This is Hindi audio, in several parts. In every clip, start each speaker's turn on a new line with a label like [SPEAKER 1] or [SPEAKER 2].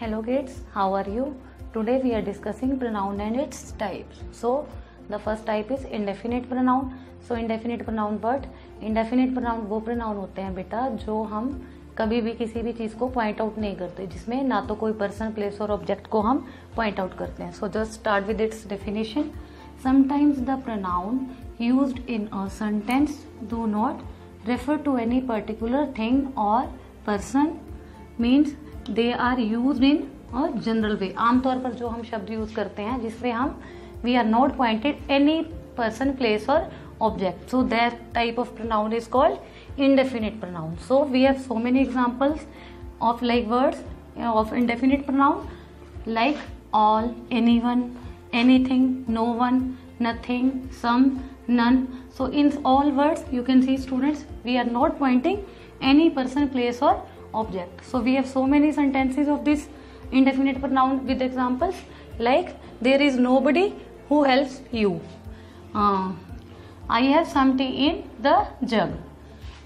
[SPEAKER 1] Hello guys how are you today we are discussing pronoun and its type so the first type is indefinite pronoun so indefinite pronoun but indefinite pronoun वो प्रोनाउन होते हैं बेटा, जो हम कभी भी किसी भी चीज़ को पॉइंट आउट नहीं करते, जिसमें ना तो कोई पर्सन प्लेस और ऑब्जेक्ट को हम पॉइंट आउट करते हैं। So just start with its definition sometimes the pronoun use in a sentence do not refer to any particular thing or person means they are use in a general way आमतौर पर जो हम शब्द यूज़ करते हैं जिसमें हम we are not pointed any person place or object so that type of pronoun is called indefinite pronoun so we have so many examples of like words of indefinite pronoun like all anyone anything no one nothing some none so in all words you can see students we are not pointing any person place or object. So we have so many sentences of this indefinite pronoun with examples. Like there is nobody who helps you. Uh, i have some tea in the jug.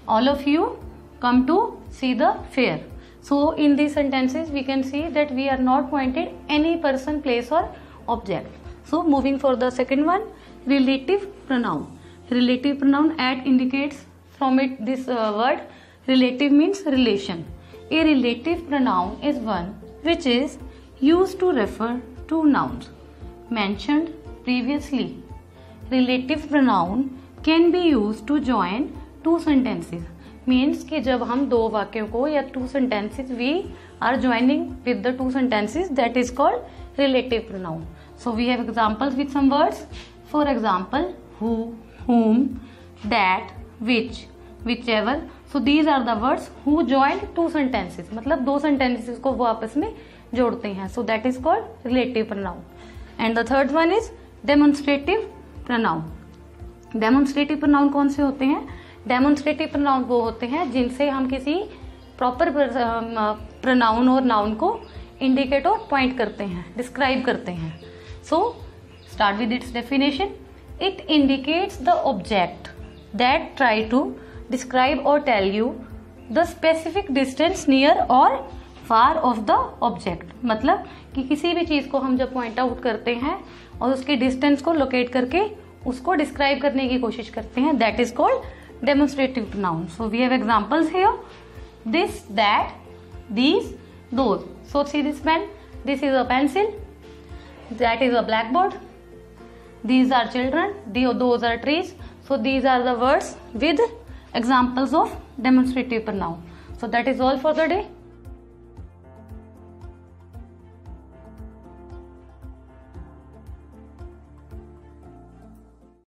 [SPEAKER 1] All of you come to see the fair. So in these sentences we can see that we are not pointed any person place or object. So moving for the second one relative pronoun. Relative pronoun at indicates from it this uh, word. Relative means relation a relative pronoun is one which is used to refer to nouns mentioned previously. Relative pronoun can be used to join two sentences. Means कि जब हम दो वाक्यों को या two sentences we are joining with the two sentences that is called relative pronoun. So we have examples with some words. For example, who, whom, that, which, whichever So these are the words who join two sentences मतलब दो सेंटेंसेस को वो आपस में जोड़ते हैं। So that is called relative pronoun and the third one is demonstrative pronoun demonstrative pronoun कौन से होते हैं? डेमोन्स्ट्रेटिव प्रनाउन वो होते हैं जिनसे हम किसी प्रॉपर प्रनाउन और नाउन को इंडिकेट और पॉइंट करते हैं डिस्क्राइब करते हैं। So start with its definition it indicates the object that try to describe or tell you the specific distance near or far of the object मतलब कि किसी भी चीज़ को हम जब पॉइंट आउट करते हैं और उसके डिस्टेंस को लोकेट करके उसको डिस्क्राइब करने की कोशिश करते हैं that is called demonstrative noun so we have examples here this that these those so see this pen this is a pencil that is a black board these are children those are trees so these are the words with examples of demonstrative pronoun so that is all for the day